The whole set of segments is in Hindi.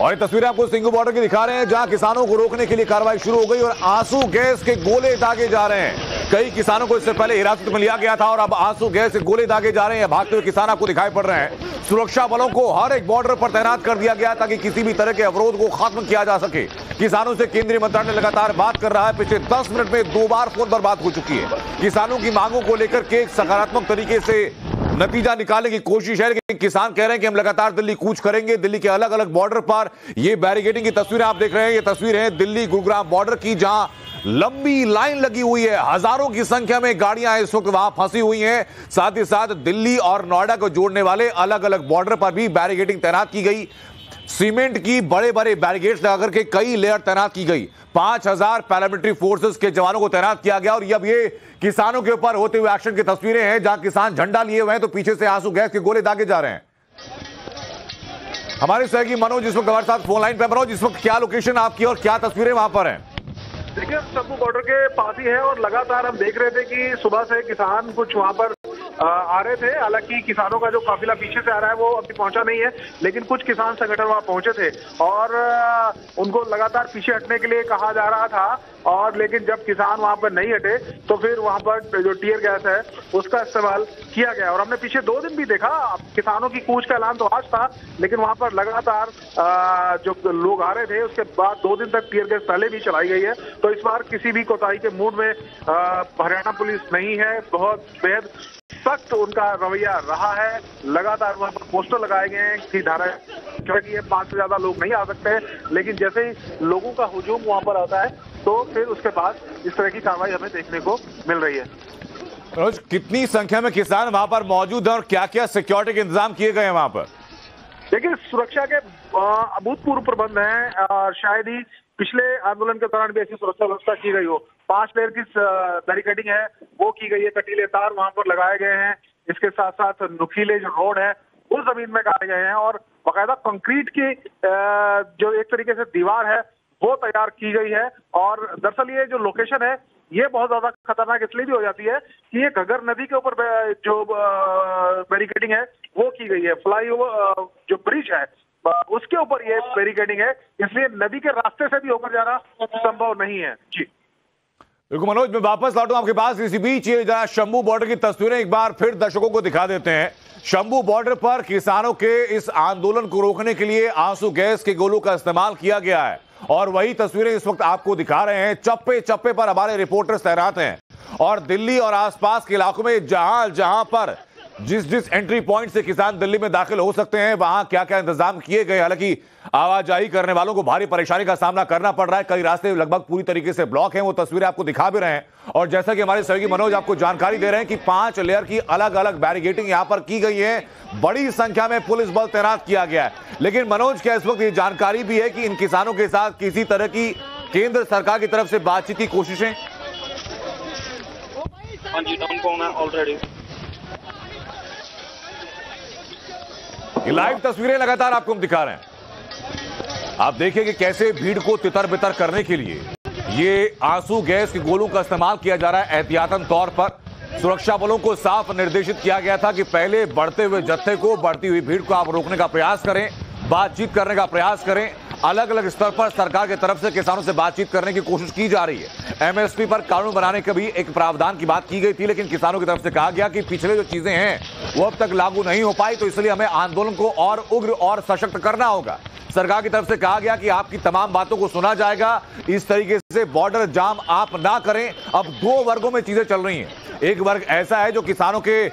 और ये तस्वीरें आपको सिंगू बॉर्डर की दिखा रहे हैं, जहाँ किसानों को रोकने के लिए कार्रवाई शुरू हो गई और आँसू गैस के गोले दागे जा रहे हैं। कई किसानों को इससे पहले हिरासत में लिया गया था और अब आँसू गैस के गोले दागे जा रहे हैं। भागते हुए किसान आपको दिखाई पड़ रहे हैं। सुरक्षा बलों को हर एक बॉर्डर पर तैनात कर दिया गया ताकि किसी भी तरह के अवरोध को खत्म किया जा सके। किसानों से केंद्रीय मंत्रालय लगातार बात कर रहा है। पिछले दस मिनट में दो बार फ़ोन पर बात हो चुकी है। किसानों की मांगों को लेकर के सकारात्मक तरीके से नतीजा निकालने की कोशिश है, लेकिन किसान कह रहे हैं कि हम लगातार दिल्ली कूच करेंगे, दिल्ली के अलग अलग बॉर्डर पर। ये बैरिकेडिंग की तस्वीरें आप देख रहे हैं, ये तस्वीर है दिल्ली गुरुग्राम बॉर्डर की, जहाँ लंबी लाइन लगी हुई है। हज़ारों की संख्या में गाड़ियाँ इस वक्त वहाँ फंसी हुई हैं। साथ ही साथ दिल्ली और नोएडा को जोड़ने वाले अलग अलग बॉर्डर पर भी बैरिकेडिंग तैनात की गई। सीमेंट की बड़े बड़े बैरिकेड्स लगाकर के कई लेयर तैनात की गई। पाँच हज़ार पैरामिलिट्री फोर्सेस के जवानों को तैनात किया गया और अब ये किसानों के ऊपर होते हुए एक्शन की तस्वीरें हैं, जहाँ किसान झंडा लिए हुए हैं तो पीछे से आँसू गैस के गोले दागे जा रहे हैं। हमारे सहयोगी मनोज, इस वक्त हमारे साथ फ़ोन लाइन पर मनोज, इस वक्त क्या लोकेशन आपकी और क्या तस्वीरें वहाँ पर हैं? देखिए शंभू बॉर्डर के पास ही है और लगातार हम देख रहे थे कि सुबह से किसान कुछ वहाँ पर आ, रहे थे। हालाँकि किसानों का जो काफिला पीछे से आ रहा है वो अभी पहुँचा नहीं है लेकिन कुछ किसान संगठन वहाँ पहुँचे थे और उनको लगातार पीछे हटने के लिए कहा जा रहा था और लेकिन जब किसान वहाँ पर नहीं हटे तो फिर वहाँ पर जो टीयर गैस है उसका इस्तेमाल किया गया। और हमने पीछे दो दिन भी देखा किसानों की कूच का ऐलान तो आज था लेकिन वहाँ पर लगातार जो लोग आ रहे थे उसके बाद दो दिन तक टीयर गैस पहले भी चलाई गई है। तो इस बार किसी भी कोताही के मूड में हरियाणा पुलिस नहीं है। बहुत बेहद सख्त उनका रवैया रहा है। लगातार वहाँ पर पोस्टर लगाए गए हैं कि धारा क्योंकि ये पाँच से ज़्यादा लोग नहीं आ सकते लेकिन जैसे ही लोगों का हुजूम वहाँ पर आता है तो फिर उसके बाद इस तरह की कार्रवाई हमें देखने को मिल रही है। रोज कितनी संख्या में किसान वहाँ पर मौजूद है और क्या क्या सिक्योरिटी के इंतज़ाम किए गए हैं वहाँ पर? देखिए सुरक्षा के अभूतपूर्व प्रबंध हैं शायद ही पिछले आंदोलन के दौरान भी ऐसी सुरक्षा व्यवस्था की गई हो। पाँच लेयर की बैरिकेडिंग है, वो की गई है, कटीले तार वहाँ पर लगाए गए हैं। इसके साथ साथ नुकीले जो रोड है, वो ज़मीन में काटे गए हैं और बाकायदा कंक्रीट की जो एक तरीके से दीवार है, वो तैयार की गई है। और दरअसल ये जो लोकेशन है, ये बहुत ज़्यादा खतरनाक इसलिए भी हो जाती है कि ये घगर नदी के ऊपर जो बैरिकेडिंग है, वो की गई है। फ्लाई ओवर जो ब्रिज है उसके ऊपर ये बैरिकेडिंग है, इसलिए नदी के रास्ते से भी होकर जाना संभव नहीं है। जी। देखो मनोज, मैं वापस लौटू आपके पास, इसी बीच ये जरा शंभू बॉर्डर की तस्वीरें एक बार फिर दर्शकों को दिखा देते हैं। शंभू बॉर्डर पर किसानों के इस आंदोलन को रोकने के लिए आँसू गैस के गोलों का इस्तेमाल किया गया है। और वही तस्वीरें इस वक्त आपको दिखा रहे हैं चप्पे चप्पे पर हमारे रिपोर्टर्स तैनात हैं। और दिल्ली और आसपास के इलाकों में जहाँ जहाँ पर जिस जिस एंट्री पॉइंट से किसान दिल्ली में दाखिल हो सकते हैं, वहाँ क्या क्या इंतज़ाम किए गए? हालाँकि आवाजाही करने वालों को भारी परेशानी का सामना करना पड़ रहा है। कई रास्ते लगभग पूरी तरीके से ब्लॉक हैं, वो तस्वीरें आपको दिखा भी रहे हैं। और जैसा कि हमारे सहयोगी मनोज आपको जानकारी दे रहे हैं कि पाँच लेयर की अलग अलग बैरिगेटिंग यहाँ पर की गई है। बड़ी संख्या में पुलिस बल तैनात किया गया है। लेकिन मनोज, क्या इस वक्त ये जानकारी भी है कि इन किसानों के साथ किसी तरह की केंद्र सरकार की तरफ़ से बातचीत की कोशिशें हाँ जी डाउन है ऑलरेडी ये लाइव तस्वीरें लगातार आपको हम दिखा रहे हैं। आप देखिए कि कैसे भीड़ को तितर बितर करने के लिए ये आँसू गैस के गोलों का इस्तेमाल किया जा रहा है एहतियातन तौर पर। सुरक्षा बलों को साफ़ निर्देशित किया गया था कि पहले बढ़ते हुए जत्थे को, बढ़ती हुई भीड़ को आप रोकने का प्रयास करें, बातचीत करने का प्रयास करें। अलग अलग स्तर पर सरकार की तरफ़ से किसानों से बातचीत करने की कोशिश की जा रही है। एमएसपी पर कानून बनाने का भी एक प्रावधान की बात की गई थी, लेकिन किसानों की तरफ़ से कहा गया कि पिछले जो चीज़ें हैं, वो अब तक लागू नहीं हो पाई तो इसलिए हमें आंदोलन को और उग्र और सशक्त करना होगा। सरकार की तरफ़ से कहा गया कि आपकी तमाम बातों को सुना जाएगा। इस तरीके से बॉर्डर जाम आप ना करें। अब दो वर्गों में चीज़ें चल रही हैं। एक वर्ग ऐसा है जो किसानों के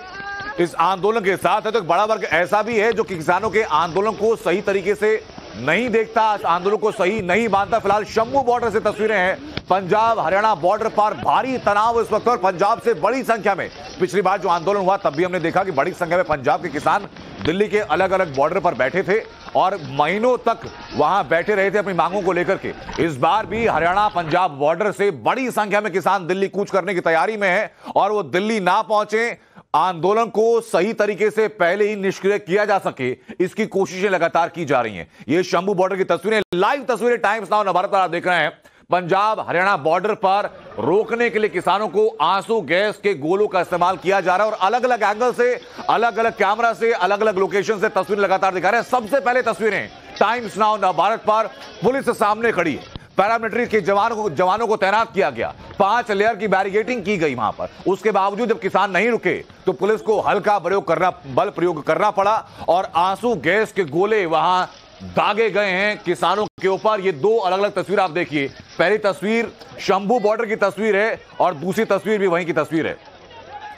इस आंदोलन के साथ है तो एक बड़ा वर्ग ऐसा भी है जो कि किसानों के आंदोलन को सही तरीके से नहीं देखता आंदोलन को सही नहीं मानता। फ़िलहाल शंभू बॉर्डर से तस्वीरें हैं। पंजाब, हरियाणा बॉर्डर पर भारी तनाव इस वक्त और पंजाब से बड़ी संख्या में। पिछली बार जो आंदोलन हुआ, तब भी हमने देखा कि बड़ी संख्या में पंजाब के किसान दिल्ली के अलग अलग बॉर्डर पर बैठे थे और महीनों तक वहाँ बैठे रहे थे अपनी मांगों को लेकर के। इस बार भी हरियाणा, पंजाब बॉर्डर से बड़ी संख्या में किसान दिल्ली कूच करने की तैयारी में है और वो दिल्ली ना पहुँचे। आंदोलन को सही तरीके से पहले ही निष्क्रिय किया जा सके, इसकी कोशिशें लगातार की जा रही हैं। ये शंभू बॉर्डर की तस्वीरें, लाइव तस्वीरें टाइम्स नाउ नभारत पर आप देख रहे हैं। पंजाब हरियाणा बॉर्डर पर रोकने के लिए किसानों को आँसू, गैस के गोलों का इस्तेमाल किया जा रहा है और अलग अलग एंगल से अलग अलग कैमरा से अलग अलग लोकेशन से तस्वीरें लगातार दिखा रहे हैं। सबसे पहले तस्वीरें टाइम्स नाउ न भारत पर पुलिस सामने खड़ी है। पैरामिलिट्री के जवानों को जवानों को तैनात किया गया। पाँच लेयर की बैरिगेटिंग की गई वहाँ पर। उसके बावजूद जब किसान नहीं रुके तो पुलिस को हल्का प्रयोग करना बल प्रयोग करना पड़ा और आँसू गैस के गोले वहाँ दागे गए हैं किसानों के ऊपर। ये दो अलग अलग तस्वीर आप देखिए। पहली तस्वीर शंभू बॉर्डर की तस्वीर है और दूसरी तस्वीर भी वहीं की तस्वीर है।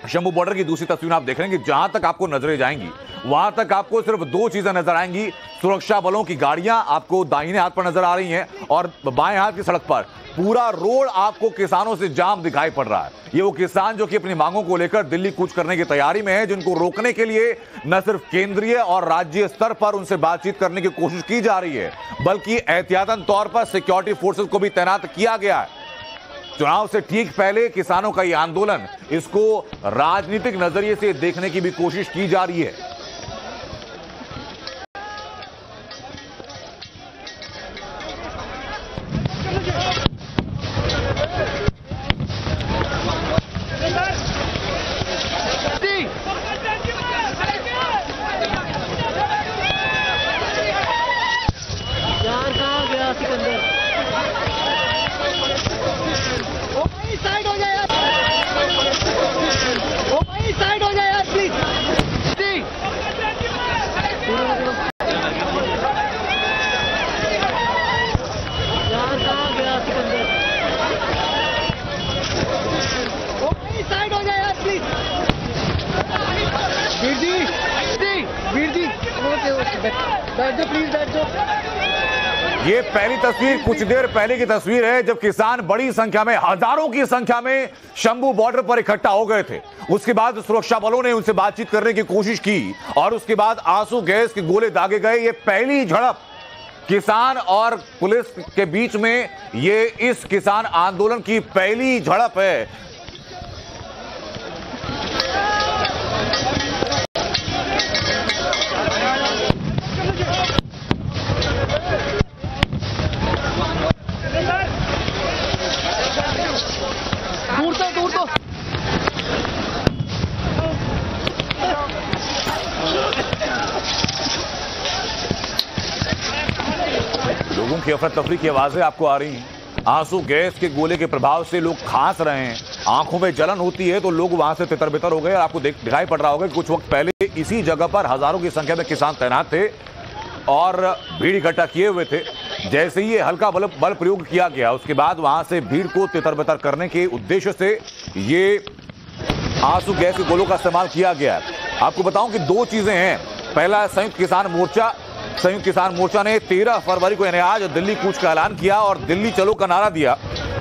शंभू बॉर्डर की दूसरी तस्वीर आप देख रहे हैं कि जहाँ तक आपको नज़रें जाएँगी, वहाँ तक आपको सिर्फ़ दो चीज़ें नज़र आएँगी, सुरक्षा बलों की गाड़ियाँ आपको दाहिने हाथ पर नज़र आ रही हैं और बाएँ हाथ की सड़क पर। पूरा रोड आपको किसानों से जाम दिखाई पड़ रहा है। ये वो किसान जो कि अपनी मांगों को लेकर दिल्ली कूच करने की तैयारी में है, जिनको रोकने के लिए न सिर्फ़ केंद्रीय और राज्य स्तर पर उनसे बातचीत करने की कोशिश की जा रही है, बल्कि एहतियातन तौर पर सिक्योरिटी फोर्सेस को भी तैनात किया गया है। चुनाव से ठीक पहले किसानों का यह आंदोलन, इसको राजनीतिक नज़रिए से देखने की भी कोशिश की जा रही है। तस्वीर कुछ देर पहले की तस्वीर है जब किसान बड़ी संख्या में, हज़ारों की संख्या में शंभू बॉर्डर पर इकट्ठा हो गए थे। उसके बाद सुरक्षा बलों ने उनसे बातचीत करने की कोशिश की और उसके बाद आँसू गैस के गोले दागे गए। ये पहली झड़प। किसान और पुलिस के बीच में ये इस किसान आंदोलन की पहली झड़प है। अफरा तफरी की आवाज़ें आपको आ रही हैं। आँसू गैस के गोले के प्रभाव से लोग खांस रहे हैं। आँखों में जलन होती है तो लोग वहाँ से तितर बितर हो गए और आपको दिखाई पड़ रहा होगा कुछ वक्त पहले इसी जगह पर हज़ारों की संख्या में किसान तैनात थे और भीड़ इकट्ठा किए हुए थे। जैसे ही हल्का बल बल प्रयोग किया गया, उसके बाद वहाँ से भीड़ को तितर बितर करने के उद्देश्य से ये आँसू गैस के गोलों का इस्तेमाल किया गया आपको बताऊँ कि दो चीज़ें हैं। पहला, संयुक्त किसान मोर्चा संयुक्त किसान मोर्चा ने 13 फरवरी को यानी आज दिल्ली कूच का ऐलान किया और दिल्ली चलो का नारा दिया।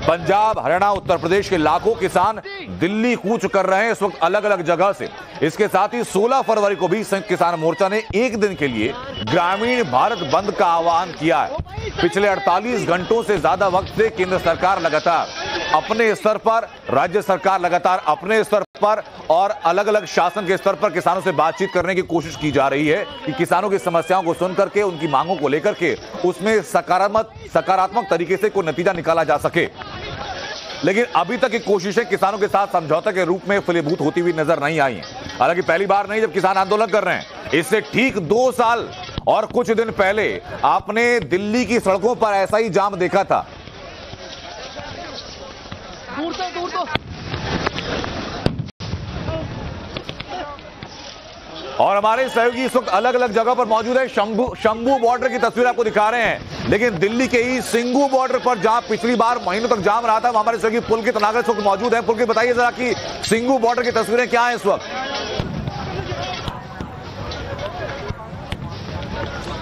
पंजाब, हरियाणा, उत्तर प्रदेश के लाखों किसान दिल्ली कूच कर रहे हैं इस वक्त अलग अलग जगह से। इसके साथ ही 16 फरवरी को भी संयुक्त किसान मोर्चा ने एक दिन के लिए ग्रामीण भारत बंद का आह्वान किया है। पिछले 48 घंटों से ज़्यादा वक्त से केंद्र सरकार लगातार अपने स्तर पर, राज्य सरकार लगातार अपने स्तर पर और अलग अलग शासन के स्तर पर किसानों से बातचीत करने की कोशिश की जा रही है कि किसानों की समस्याओं को सुन करके उनकी मांगों को लेकर के उसमें सकारात्मक सकारात्मक तरीके से कोई नतीजा निकाला जा सके। लेकिन अभी तक की कोशिशें किसानों के साथ समझौता के रूप में फलीभूत होती हुई नज़र नहीं आई। हालाँकि पहली बार नहीं जब किसान आंदोलन कर रहे हैं। इससे ठीक दो साल और कुछ दिन पहले आपने दिल्ली की सड़कों पर ऐसा ही जाम देखा था। दूर तो दूर तो। और हमारे सहयोगी इस वक्त अलग अलग जगह पर मौजूद है। शंभू शंभू बॉर्डर की तस्वीर आपको दिखा रहे हैं। लेकिन दिल्ली के ही सिंगू बॉर्डर पर जहाँ पिछली बार महीनों तक जाम रहा था हमारे सहयोगी पुल के तनागर इस वक्त मौजूद है। पुल के बताइए जरा कि सिंगू बॉर्डर की तस्वीरें क्या है इस वक्त?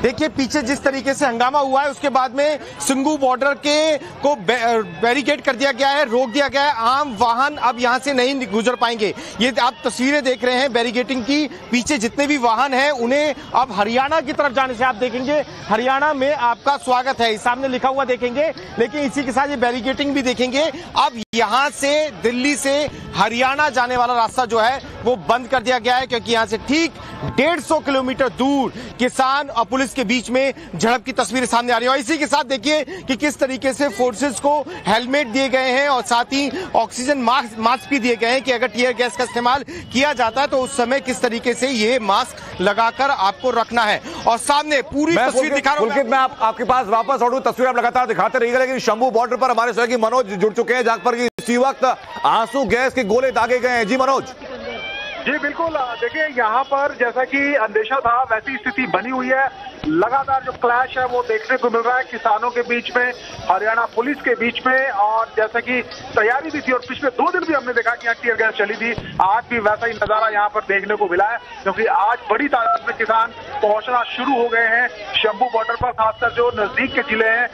देखिए, पीछे जिस तरीके से हंगामा हुआ है, उसके बाद में सिंगू बॉर्डर के को बैरिकेड कर दिया गया है, रोक दिया गया है। आम वाहन अब यहाँ से नहीं गुजर पाएँगे। ये आप तस्वीरें देख रहे हैं बैरिकेटिंग की। पीछे जितने भी वाहन हैं, उन्हें अब हरियाणा की तरफ़ जाने से आप देखेंगे। हरियाणा में आपका स्वागत है। सामने लिखा हुआ देखेंगे, लेकिन इसी के साथ ये बैरिकेटिंग भी देखेंगे। अब यहाँ से दिल्ली से हरियाणा जाने वाला रास्ता जो है वो बंद कर दिया गया है क्योंकि यहाँ से ठीक 150 किलोमीटर दूर किसान और पुलिस के बीच में झड़प की तस्वीरें सामने आ रही है। और इसी के साथ देखिए कि किस तरीके से फोर्सेस को हेलमेट दिए गए हैं और साथ ही ऑक्सीजन मास्क मास्क भी दिए गए हैं कि अगर टीयर गैस का इस्तेमाल किया जाता है तो उस समय किस तरीके से ये मास्क लगाकर आपको रखना है। और सामने पूरी तस्वीर दिखा रहा हूँ। मैं आप, आपके पास वापस लौटूं तस्वीर आप लगातार दिखाते रहिएगा लेकिन शंभू बॉर्डर पर हमारे सहयोगी मनोज जुड़ चुके हैं जहाँ पर इसी वक्त आँसू गैस के गोले दागे गए हैं। जी मनोज? जी बिल्कुल। देखिए यहाँ पर जैसा कि अंदेशा था वैसी स्थिति बनी हुई है। लगातार जो क्लैश है, वो देखने को मिल रहा है किसानों के बीच में, हरियाणा पुलिस के बीच में, और जैसे कि तैयारी भी थी और पिछले दो दिन भी हमने देखा कि यहाँ टीयर गैस चली थी, आज भी वैसा ही नज़ारा यहाँ पर देखने को मिला है, क्योंकि आज बड़ी तादाद में किसान पहुँचना शुरू हो गए हैं, शंभू बॉर्डर पर, खासकर जो नज़दीक के ज़िले हैं,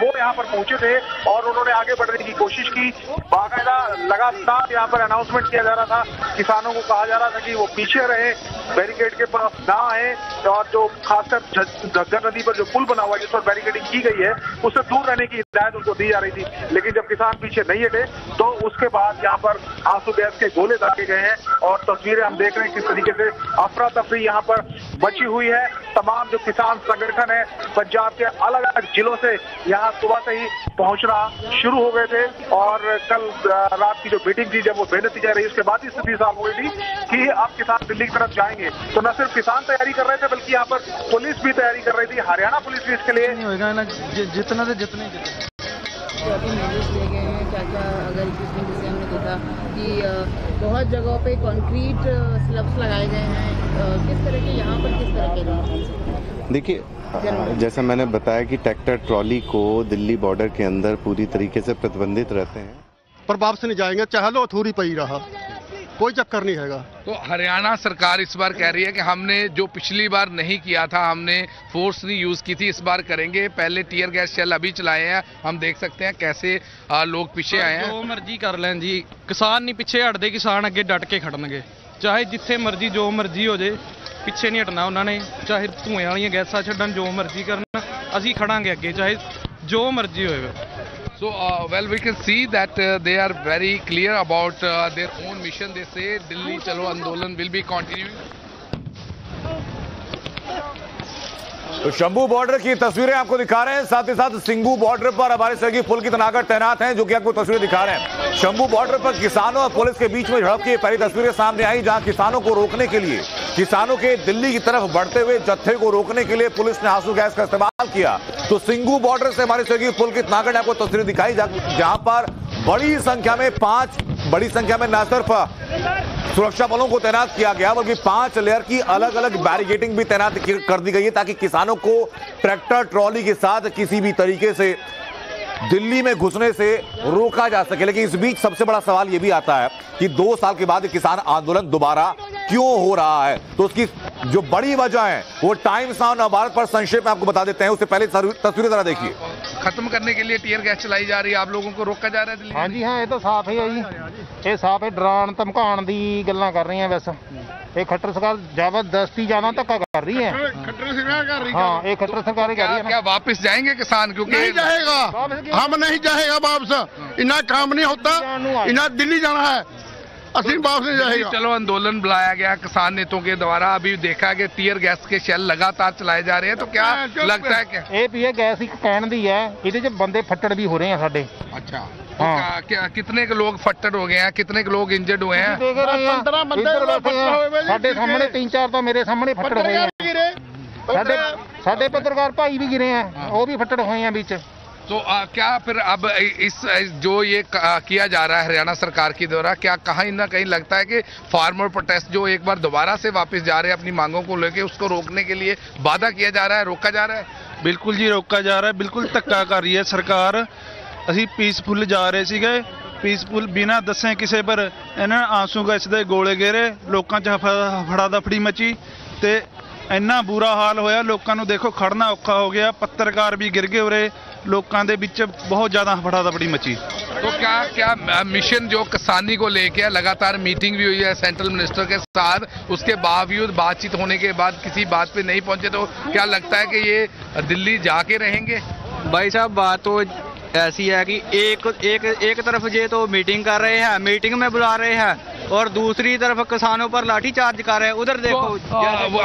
वो यहाँ पर पहुँचे थे, और उन्होंने आगे बढ़ने की कोशिश की। बाकायदा लगातार यहाँ पर अनाउंसमेंट किया जा रहा था, किसानों को कहा जा रहा था कि वो पीछे रहे बैरिकेड के पास ना आए, और जो खासकर घग्गर नदी पर जो पुल बना हुआ है, जिस पर बैरिकेडिंग की गई है, उससे दूर रहने की हिदायत उनको दी जा रही थी। लेकिन जब किसान पीछे नहीं हटे तो उसके बाद यहाँ पर आँसू गैस के गोले दागे गए हैं और तस्वीरें हम देख रहे हैं किस तरीके से अफरा तफरी यहाँ पर बची हुई है। तमाम जो किसान संगठन है पंजाब के अलग अलग जिलों से यहाँ सुबह से ही पहुँचना शुरू हो गए थे और कल रात की जो मीटिंग थी जब वो बेनतीजा रही उसके बाद ही स्थिति साफ़ हो गई थी कि अब किसान दिल्ली की तरफ़ जाएँगे। तो न सिर्फ़ किसान तैयारी कर रहे थे बल्कि यहाँ पर पुलिस भी तैयारी कर रही थी हरियाणा पुलिस भी इसके लिए जितना से जितने जितने। क्या क्या अगर देखा कि बहुत जगहों पे कंक्रीट स्लब्स लगाए गए हैं। किस तरह के यहाँ पर किस तरह के देखिए जैसा मैंने बताया कि ट्रैक्टर ट्रॉली को दिल्ली बॉर्डर के अंदर पूरी तरीके से प्रतिबंधित रहते हैं। पर वापस नहीं जाएँगे चाहे लो अथूरी पई रहा। कोई चक्कर नहीं हैगा तो हरियाणा सरकार इस बार कह रही है कि हमने जो पिछली बार नहीं किया था हमने फोर्स नहीं यूज की थी इस बार करेंगे पहले टीयर गैस शेल अभी चलाए हैं हम देख सकते हैं कैसे आ, लोग पीछे ਆਏ ਜੋ ਮਰਜ਼ੀ ਕਰ ਲੈਣ ਜੀ ਕਿਸਾਨ ਨਹੀਂ ਪਿੱਛੇ ਹਟਦੇ ਕਿਸਾਨ ਅੱਗੇ ਡਟ ਕੇ ਖੜਨਗੇ ਚਾਹੇ ਜਿੱਥੇ ਮਰਜ਼ੀ ਜੋ ਮਰਜ਼ੀ ਹੋ ਜੇ ਪਿੱਛੇ ਨਹੀਂ ਹਟਣਾ ਉਹਨਾਂ ਨੇ ਚਾਹੇ ਧੂਏ ਵਾਲੀਆਂ ਗੈਸਾਂ ਛੱਡਣ ਜੋ ਮਰਜ਼ੀ ਕਰਨ ਅਸੀਂ ਖੜਾਂਗੇ ਅੱਗੇ ਚਾਹੇ ਜੋ ਮਰਜ਼ੀ ਹੋਵੇ So, uh, well, we can see that uh, they are very clear about uh, their own mission. They say Delhi Chalo Andolan will be continuing. तो शंभू बॉर्डर की तस्वीरें आपको दिखा रहे हैं। साथ ही साथ सिंगू बॉर्डर पर हमारे सहयोगी पुल की तनाकर तैनात हैं, जो कि आपको तस्वीरें दिखा रहे हैं। शंभू बॉर्डर पर किसानों और पुलिस के बीच में झड़प की पहली तस्वीरें सामने आई, जहाँ किसानों को रोकने के लिए, किसानों के दिल्ली की तरफ़ बढ़ते हुए जत्थे को रोकने के लिए पुलिस ने आँसू गैस का इस्तेमाल किया। तो सिंगू बॉर्डर से हमारे सहयोगी पुल की तनाकर ने आपको तस्वीरें दिखाई, जहाँ पर बड़ी संख्या में, पाँच बड़ी संख्या में न सिर्फ़ सुरक्षा बलों को तैनात किया गया, बल्कि पाँच लेयर की अलग अलग बैरिकेडिंग भी तैनात कर दी गई है ताकि किसानों को ट्रैक्टर, ट्रॉली के साथ किसी भी तरीके से दिल्ली में घुसने से रोका जा सके लेकिन इस बीच सबसे बड़ा सवाल यह भी आता है कि दो साल के बाद ये किसान आंदोलन दोबारा क्यों हो रहा है तो उसकी जो बड़ी वजह है वो टाइम्स नाउ नवभारत पर संक्षेप में आपको बता देते हैं उससे पहले तस्वीर- तस्वीरें जरा देखिए खत्म करने के लिए टीयर गैस चलाई जा रही है आप लोगों को रोका जा रहा है दिल्ली में? ਹਾਂਜੀ ਹਾਂ ਇਹ ਤਾਂ ਸਾਫ਼ ਹੀ ਹੈ ਜੀ ਇਹ ਸਾਫ਼ ਹੈ ਡਰਾਉਣ ਧਮਕਾਉਣ ਦੀ ਗੱਲਾਂ ਕਰ ਰਹੀਆਂ ਬਸ ਇਹ ਖੱਟਰ ਸਰਕਾਰ ਜ਼ਬਰਦਸਤੀ ਜਾਣਾ ਧੱਕਾ ਕਰ ਰਹੀ ਹੈ खट्टर सिंह कर रही ਹਾਂ ਇਹ ਖੱਟਰ ਸਰਕਾਰ ਹੀ ਕਰ क्या ਰਹੀ ਹੈ क्या वापस जाएंगे किसान क्योंकि नहीं जाएगा हम नहीं जाएगा वापस इना काम नहीं होता इना दिल्ली जाना है असली वापस नहीं दिल्ली जाएगा चलो आंदोलन बुलाया गया किसान नेताओं के द्वारा अभी देखा कि टीयर गैस के शेल लगातार चलाए जा रहे हैं तो क्या हाँ, चुप लगता है क्या ਇਹ ਵੀ ਇਹ ਗੈਸ ਇੱਕ ਕਹਿਣ ਦੀ ਹੈ ਇਹਦੇ 'ਚ ਬੰਦੇ ਫੱਟੜ ਵੀ ਹੋ ਰਹੇ ਆ ਸਾਡੇ अच्छा तो हाँ। कितने के लोग फटड़ हो गए हैं? कितने के लोग इंजर्ड हुए हैं? हाँ, बंदे सामने तीन चार तो मेरे सामने फट्टर हुए पत्रकार भाई भी गिरे हैं हाँ। वो भी फट्टर हुए हैं बीच। तो आ, क्या फिर अब इस, जो ये किया जा रहा है हरियाणा सरकार के द्वारा क्या कहीं ना कहीं लगता है कि फार्मर प्रोटेस्ट जो एक बार दोबारा से वापस जा रहे हैं अपनी मांगों को लेके उसको रोकने के लिए वादा किया जा रहा है रोका जा रहा है? बिल्कुल जी रोका जा रहा है बिल्कुल धक्का कर रही है सरकार। ਅਸੀਂ ਪੀਸਫੁਲ ਜਾ ਰਹੇ ਸੀਗੇ ਪੀਸਫੁਲ ਬਿਨਾਂ ਦੱਸੇ ਕਿਸੇ ਪਰ ਇਹਨਾਂ ਨੇ ਆਂਸੂ ਗੈਸ ਦੇ ਗੋਲੇ ਗੇਰੇ ਲੋਕਾਂ 'ਚ ਹਫ- ਫੜਾ ਦਫੜੀ ਮਚੀ ਤੇ ਇੰਨਾ ਬੁਰਾ ਹਾਲ ਹੋਇਆ ਲੋਕਾਂ ਨੂੰ ਦੇਖੋ ਖੜਨਾ ਔਖਾ ਹੋ ਗਿਆ ਪੱਤਰਕਾਰ ਵੀ ਗਿਰ ਗਏ ਉਰੇ ਲੋਕਾਂ ਦੇ ਵਿੱਚ ਬਹੁਤ ਜ਼ਿਆਦਾ ਫੜਾ ਦਫੜੀ ਮਚੀ तो क्या क्या मिशन जो किसानी को लेके है लगातार मीटिंग भी हुई है सेंट्रल मिनिस्टर के साथ उसके बावजूद बातचीत होने के बाद किसी बात पे नहीं पहुंचे तो क्या लगता है कि ये दिल्ली जाके रहेंगे भाई साहब बात तो ऐसी है कि एक एक एक तरफ़ जे तो मीटिंग कर रहे हैं मीटिंग में बुला रहे हैं और दूसरी तरफ़ किसानों पर लाठी चार्ज कर रहे हैं। उधर देखो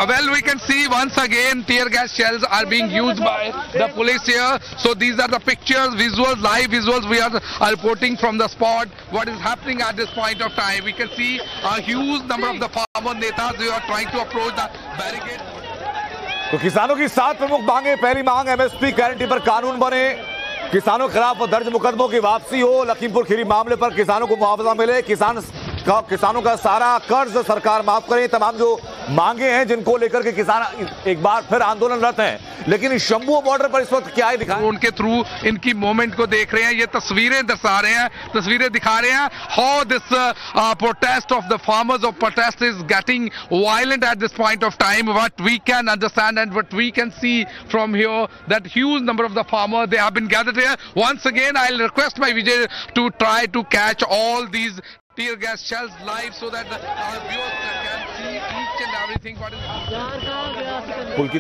well we can see once again tear gas shells are being used by the police here so these are the pictures visuals live visuals we are reporting from the spot what is happening at this point of time we can see a huge number of the farmer नेता they are trying to approach the barricade तो किसानों की सात प्रमुख मांगे। पहली मांग एमएसपी गारंटी पर कानून बने। किसानों के खिलाफ दर्ज मुकदमों की वापसी हो, लखीमपुर खीरी मामले पर किसानों को मुआवजा मिले। किसान किसानों का सारा कर्ज सरकार माफ़ करे, तमाम जो मांगे हैं जिनको लेकर के किसान एक बार फिर आंदोलनरत हैं। लेकिन शंभू बॉर्डर पर इस वक्त क्या है दिखा उनके थ्रू इनकी मूवमेंट को देख रहे हैं, ये तस्वीरें दर्शा रहे हैं, तस्वीरें दिखा रहे हैं how this protest of the farmers of protest is getting violent at this point of time what we can understand and what we can see from here that huge number of the farmer they have been gathered here once again, i'll request my vijay to try to catch all these tear gas shells live so that the, our viewers can see each and everything. What is पुल की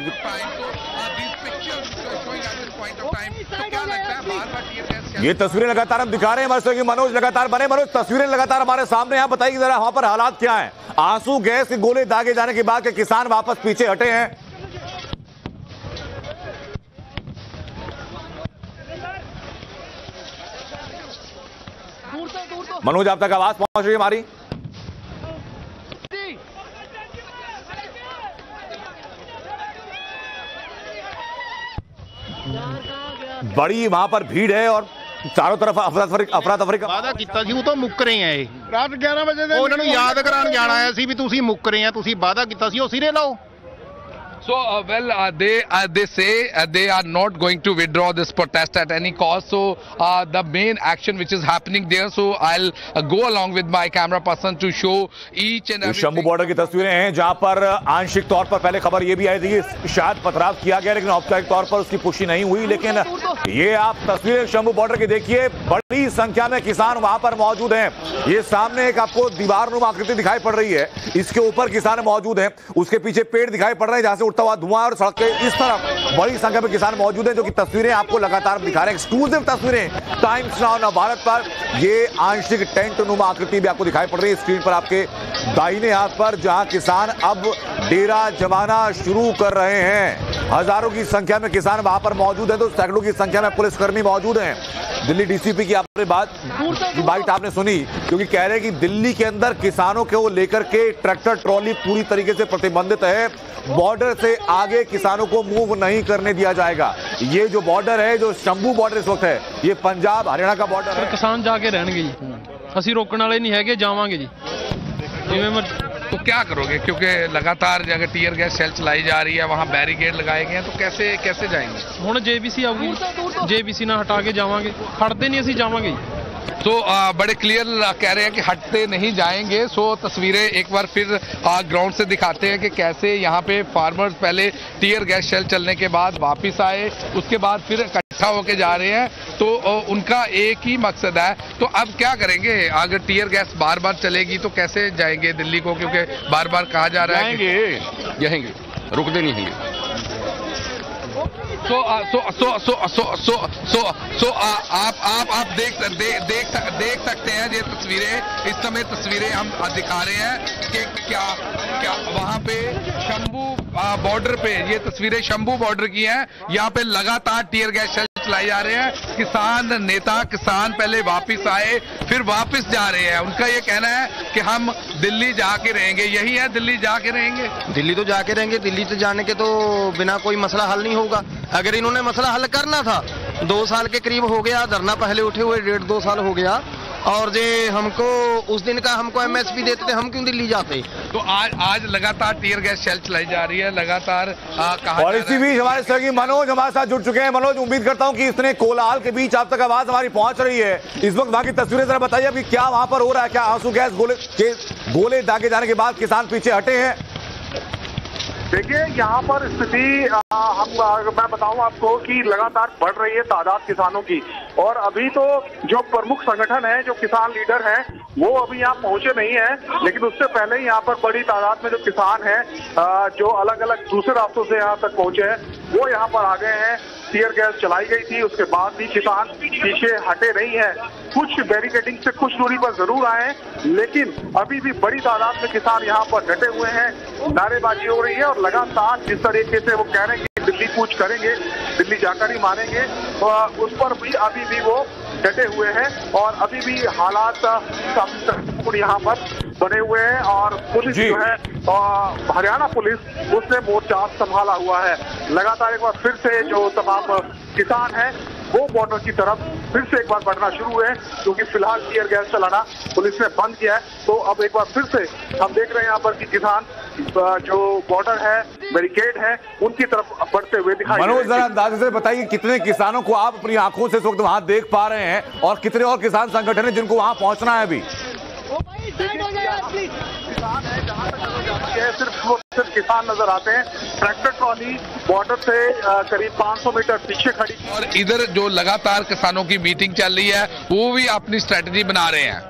ये तस्वीरें लगातार हम दिखा रहे हैं हमारे सहयोगी मनोज लगातार बने। मनोज तस्वीरें लगातार हमारे सामने हैं। बताइए जरा वहाँ पर हालात क्या हैं? आँसू गैस के गोले दागे जाने के बाद के किसान वापस पीछे हटे हैं। मनोज आप तक आवाज पहुंच रही है हमारी बड़ी वहां पर भीड़ है और ਚਾਰੋਂ ਤਰਫ ਅਫਰਾ ਤਫਰੀ ਅਫਰਾ ਤਫਰੀ ਵਾਦਾ ਕੀਤਾ ਸੀ ਉਹ ਤਾਂ ਮੁੱਕ ਰਹੇ ਆ ਇਹ ਰਾਤ 11 ਵਜੇ ਦੇ ਉਹਨਾਂ ਨੂੰ ਯਾਦ ਕਰਾਉਣ ਜਾਣਾ ਆਇਆ ਸੀ ਵੀ ਤੁਸੀਂ ਮੁੱਕ ਰਹੇ ਆ ਤੁਸੀਂ ਵਾਦਾ ਕੀਤਾ ਸੀ ਉਹ ਸਿਰੇ ਲਾਓ So, uh, well, uh, they uh, they say uh, they are not going to withdraw this protest at any cost. So, uh, the main action which is happening there. So, I'll uh, go along with my camera person to show each and every. Shambhu border की तस्वीरें हैं जहाँ पर आंशिक तौर पर पहले खबर ये भी आई थी कि शायद पथराव किया गया लेकिन औपचारिक तौर पर उसकी पुष्टि नहीं हुई लेकिन ये आप तस्वीरें शंभू बॉर्डर की देखिए। बड़ी संख्या में किसान वहाँ पर मौजूद हैं। ये सामने एक आपको दीवार नुमा आकृति दिखाई पड़ रही है। इसके ऊपर किसान मौजूद हैं। उसके पीछे पेड़ दिखाई पड़ रहे हैं जहाँ से उठता हुआ धुआँ और सड़क के इस तरफ़ बड़ी संख्या में किसान मौजूद हैं, जो कि तस्वीरें आपको लगातार दिखा रहे हैं। एक्सक्लूसिव तस्वीरें टाइम्स नाउ ना भारत पर। ये आंशिक टेंट नुमा आकृति भी आपको दिखाई पड़ रही है स्क्रीन पर आपके दाहिने हाथ पर, जहाँ किसान अब डेरा जमाना शुरू कर रहे हैं। हज़ारों की संख्या में किसान वहाँ पर मौजूद है तो सैकड़ों की संख्या संख्या में पुलिसकर्मी मौजूद हैं। दिल्ली डीसीपी की आपने बात बाइट आपने सुनी क्योंकि कह रहे हैं कि दिल्ली के अंदर किसानों को लेकर के ट्रैक्टर ट्रॉली पूरी तरीके से प्रतिबंधित है। बॉर्डर से आगे किसानों को मूव नहीं करने दिया जाएगा। ये जो बॉर्डर है जो शंभू बॉर्डर इस वक्त है ये पंजाब हरियाणा का बॉर्डर है। किसान जाके रहेंगे जी। असी रोकने वाले नहीं है जावे जी। तो क्या करोगे क्योंकि लगातार अगर टीयर गैस सेल चलाई जा रही है वहां बैरिकेड लगाए गए हैं तो कैसे कैसे जाएंगे ਹੁਣ ਜੇਬੀਸੀ ਆਊਗੀ ਜੇਬੀਸੀ ਨਾਲ ਹਟਾ ਕੇ ਜਾਵਾਂਗੇ ਹਟਦੇ ਨਹੀਂ ਅਸੀਂ ਜਾਵਾਂਗੇ ਜੀ तो आ, बड़े क्लियर कह रहे हैं कि हटते नहीं जाएंगे सो तस्वीरें एक बार फिर ग्राउंड से दिखाते हैं कि कैसे यहाँ पे फार्मर्स पहले टीयर गैस शेल चलने के बाद वापस आए उसके बाद फिर इकट्ठा होके जा रहे हैं तो उनका एक ही मकसद है। तो अब क्या करेंगे? अगर टीयर गैस बार बार चलेगी तो कैसे जाएँगे दिल्ली को? क्योंकि बार बार कहा जा रहा है जाएँगे। रुकते नहीं हैं सो सो सो सो सो सो सो सो आप आप आप देख देख देख सकते हैं ये तस्वीरें। इस समय तस्वीरें हम दिखा रहे हैं कि क्या क्या वहाँ पे शंभू बॉर्डर पे, ये तस्वीरें शंभू बॉर्डर की हैं। यहाँ पे लगातार टीयर गैस चलाए जा रहे हैं। किसान नेता, किसान पहले वापस आए, फिर वापस जा रहे हैं। उनका ये कहना है कि हम दिल्ली जाके रहेंगे। यही है, दिल्ली जाके रहेंगे। दिल्ली तो जाके रहेंगे। दिल्ली तो जाने के तो बिना कोई मसला हल नहीं होगा। अगर इन्होंने मसला हल करना था, दो साल के करीब हो गया, धरना पहले उठे हुए, डेढ़ दो साल हो गया और जे हमको उस दिन का हमको एमएसपी देते थे हम क्यों दिल्ली जाते? तो आज आज लगातार टीयर गैस शेल चलाई जा रही है लगातार कहा और इसी बीच हमारे सहयोगी मनोज हमारे साथ जुड़ चुके हैं। मनोज उम्मीद करता हूँ कि इतने कोलाहल के बीच आप तक आवाज़ हमारी पहुँच रही है। इस वक्त वहाँ की तस्वीरें जरा बताइए अभी क्या वहाँ पर हो रहा है? क्या आँसू गैस गोले के गोले दागे जाने के बाद किसान पीछे हटे हैं? देखिए, यहाँ पर स्थिति हम मैं बताऊँ आपको कि लगातार बढ़ रही है तादाद किसानों की। और अभी तो जो प्रमुख संगठन है, जो किसान लीडर हैं, वो अभी यहाँ पहुँचे नहीं है। लेकिन उससे पहले यहाँ पर बड़ी तादाद में जो किसान हैं जो अलग अलग दूसरे रास्तों से यहाँ तक पहुँचे हैं, वो यहाँ पर आ गए हैं। टीयर गैस चलाई गई थी, उसके बाद भी किसान पीछे हटे नहीं है। कुछ बैरिकेडिंग से कुछ दूरी पर ज़रूर आए, लेकिन अभी भी बड़ी तादाद में किसान यहाँ पर डटे हुए हैं। नारेबाजी हो रही है और लगातार जिस तरीके से वो कह रहे हैं कि दिल्ली कूच करेंगे, दिल्ली जाकर ही मानेंगे उस पर भी अभी भी वो डटे हुए हैं और अभी भी हालात काफ़ी यहाँ पर बने हुए हैं और पुलिस जो। है हरियाणा पुलिस उसने मोर्चा संभाला हुआ है। लगातार एक बार फिर से जो तमाम किसान है वो बॉर्डर की तरफ़ फिर से एक बार बढ़ना शुरू हुए हैं क्योंकि फ़िलहाल टीयर गैस चलाना पुलिस ने बंद किया है। तो अब एक बार फिर से हम देख रहे हैं यहाँ पर कि किसान जो बॉर्डर है बैरिकेड है उनकी तरफ़ बढ़ते हुए दिखाई मनोज जरा अंदाजे से बताइए कितने किसानों को आप अपनी आँखों से इस वक्त वहाँ देख पा रहे हैं और कितने और किसान संगठन है जिनको वहाँ पहुँचना है अभी? ये सिर्फ़ वो सिर्फ़ किसान नज़र आते हैं। ट्रैक्टर ट्रॉली बॉर्डर से करीब 500 मीटर पीछे खड़ी। और इधर जो लगातार किसानों की मीटिंग चल रही है वो भी अपनी स्ट्रेटजी बना रहे हैं।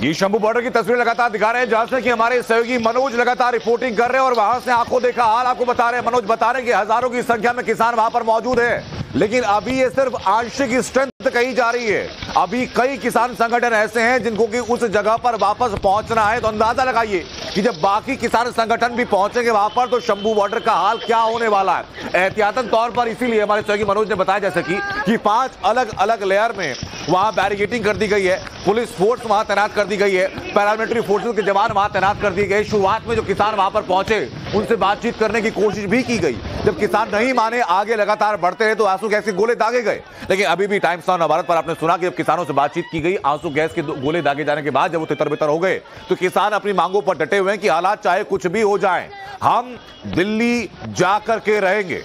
ये शंभू बॉर्डर की तस्वीर लगातार दिखा रहे हैं। जहाँ से कि हमारे सहयोगी मनोज लगातार रिपोर्टिंग कर रहे हैं और वहाँ से आँखों देखा, हाल आपको बता रहे हैं। मनोज बता रहे हैं कि हज़ारों की संख्या में किसान वहाँ पर मौजूद है। लेकिन अभी ये सिर्फ़ आंशिक स्ट्रेंथ कही जा रही है। अभी कई किसान संगठन ऐसे हैं जिनको कि उस जगह पर वापस पहुँचना है। तो अंदाज़ा लगाइए कि जब बाकी किसान संगठन भी पहुँचेंगे वहाँ पर तो शंभू बॉर्डर का हाल क्या होने वाला है? एहतियातन तौर पर इसीलिए हमारे सहयोगी मनोज ने बताया जैसे कि कि पाँच अलग अलग लेयर में वहाँ बैरिकेटिंग कर दी गई है। पुलिस फोर्स वहाँ तैनात कर दी गई है। पैरामिलिट्री फोर्सेस के जवान वहाँ तैनात कर दिए गए। शुरुआत में जो किसान वहाँ पर पहुँचे, उनसे बातचीत करने की कोशिश भी की गई। जब किसान नहीं माने, आगे लगातार बढ़ते रहे तो आँसू गैस के गोले दागे गए? लेकिन अभी भी टाइम्स ऑन भारत पर आपने सुना कि जब किसानों से बातचीत की गई आँसू गैस के गोले दागे जाने के बाद जब वो तितर बितर हो गए तो किसान अपनी मांगों पर डटे हुए हैं कि हालात चाहे कुछ भी हो जाए हम दिल्ली जाकर के रहेंगे।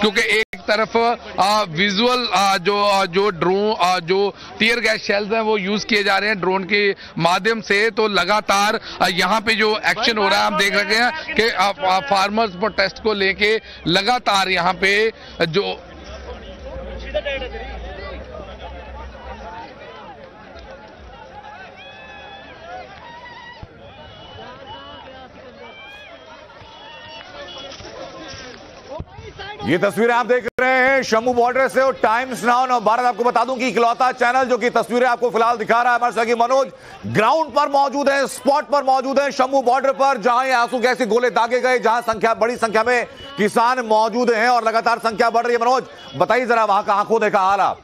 क्योंकि एक तरफ़ विजुअल जो आ, जो ड्रोन जो टीयर गैस शेल्स हैं वो यूज़ किए जा रहे हैं ड्रोन के माध्यम से तो लगातार यहाँ पे जो एक्शन हो रहा है हम देख रहे हैं कि फार्मर्स प्रोटेस्ट को लेके लगातार यहाँ पे जो ये तस्वीरें आप देख रहे हैं शंभू बॉर्डर से और टाइम्स नाउ नव भारत आपको बता दूँ कि इकलौता चैनल जो कि तस्वीरें आपको फ़िलहाल दिखा रहा है, हमारे सहयोगी मनोज, ग्राउंड पर मौजूद है, स्पॉट पर मौजूद है शंभू बॉर्डर पर, जहाँ ये आँसू गैस के गोले दागे गए, जहाँ संख्या, बड़ी संख्या में किसान मौजूद हैं और लगातार संख्या बढ़ रही है। मनोज, बताइए जरा वहाँ का आँखों देखा हाल आप।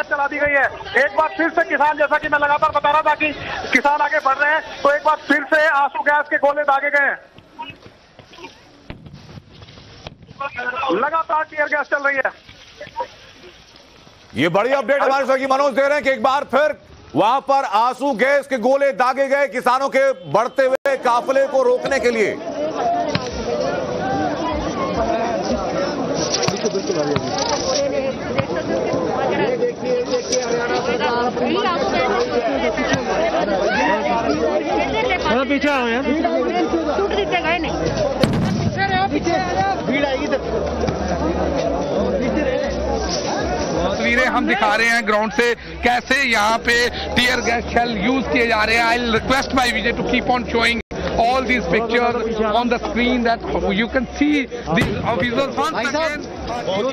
चला दी गई है एक बार फिर से किसान, जैसा कि मैं लगातार बता रहा था कि किसान आगे बढ़ रहे हैं तो एक बार फिर से आँसू गैस के गोले दागे गए हैं। लगातार टीयर गैस चल रही है। ये बड़ी अपडेट हमारे सहयोगी मनोज दे रहे हैं कि एक बार फिर वहाँ पर आँसू गैस के गोले दागे गए किसानों के बढ़ते हुए काफिले को रोकने के लिए। पीछे आओ यार। तस्वीरें हम दिखा रहे हैं ग्राउंड से कैसे यहाँ पे टीयर गैस शेल यूज़ किए जा रहे हैं। I request my Vijay to keep on showing all these picture on the screen that you can see these officers on second to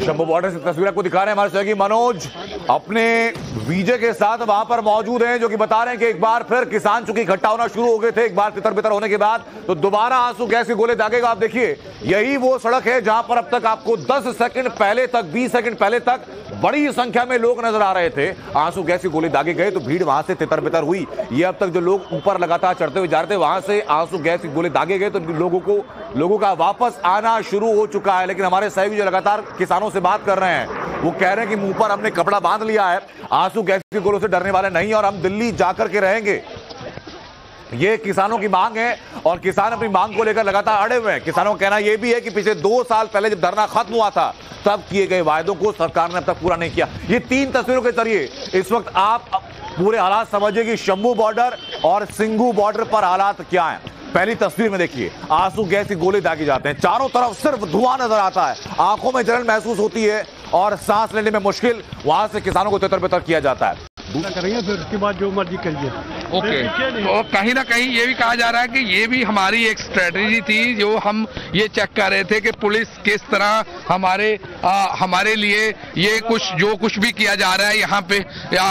Shambhu border से तस्वीर आपको दिखा रहे हैं हमारे सहयोगी मनोज। अपने वीजे के साथ वहाँ पर मौजूद हैं, जो कि बता रहे हैं कि एक बार फिर किसान चूँकि इकट्ठा होना शुरू हो गए थे, एक बार तितर बितर होने के बाद। तो दोबारा आँसू गैस के गोले दागेगा, आप देखिए। यही वो सड़क है जहाँ पर अब तक आपको 10 सेकंड पहले तक 20 सेकंड पहले तक बड़ी संख्या में लोग नज़र आ रहे थे। आँसू गैस के गोले दागे गए तो भीड़ वहाँ से तितर बितर हुई। ये अब तक जो लोग ऊपर लगातार चढ़ते हुए जा रहे थे, वहाँ से आँसू गैस के गोले दागे गए तो लोगों को, लोगों का वापस आना शुरू हो चुका है, लेकिन हमारे सहयोगी जो लगातार किसानों से बात कर रहे हैं, वो कह रहे हैं कि मुँह पर हमने कपड़ा बाँध लिया है, आँसू गैस के गोलों से डरने वाले नहीं और हम दिल्ली जाकर के रहेंगे। ये किसानों की मांग है और किसान अपनी मांग को लेकर लगातार अड़े हुए हैं। किसानों का कहना यह भी है कि पिछले दो साल पहले जब धरना खत्म हुआ था, तब किए गए वायदों को सरकार ने अब तक पूरा नहीं किया। ये तीन तस्वीरों के ज़रिए इस वक्त आप पूरे हालात समझिए कि शंभू बॉर्डर और सिंघू बॉर्डर पर हालात क्या हैं। पहली तस्वीर में देखिए, आँसू गैस की गोली दागी जाते हैं। चारों तरफ़ सिर्फ़ धुआँ नज़र आता है। आँखों में जलन महसूस होती है और सांस लेने में मुश्किल, वहाँ से किसानों को तितर बितर किया जाता है। करेंगे फिर उसके बाद जो मर्ज़ी करिए ओके। तो कहीं ना कहीं ये भी कहा जा रहा है कि ये भी हमारी एक स्ट्रेटजी थी जो हम ये चेक कर रहे थे कि पुलिस किस तरह हमारे आ, हमारे लिए ये कुछ जो कुछ भी किया जा रहा है यहाँ पे। या